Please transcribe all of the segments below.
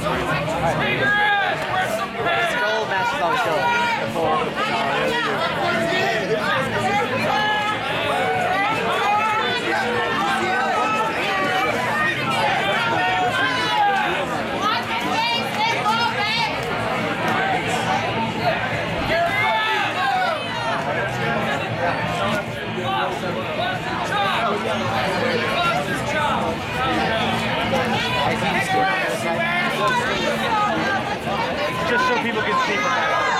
time for people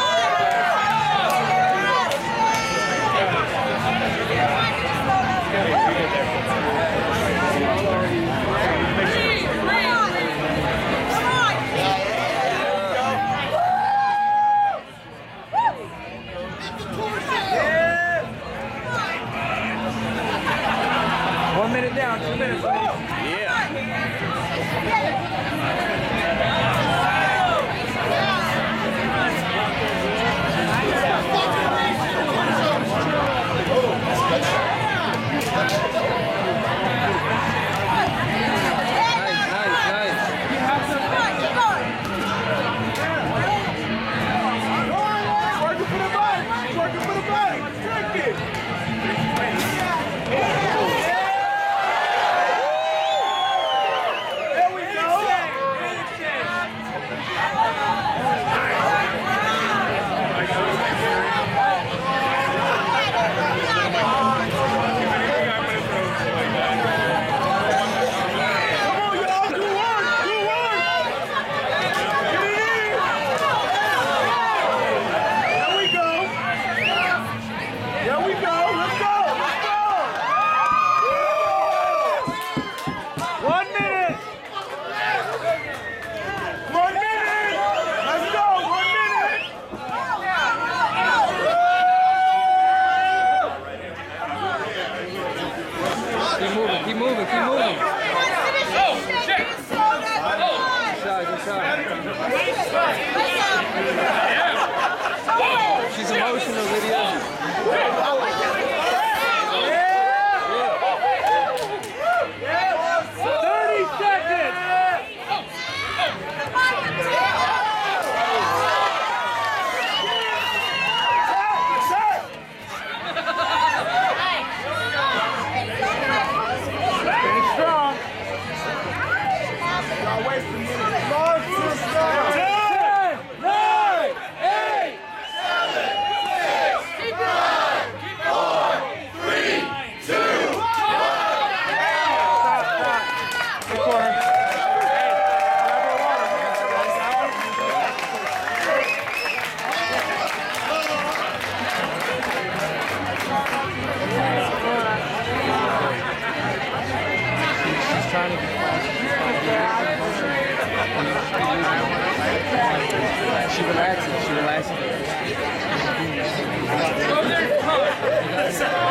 Come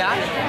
Yeah.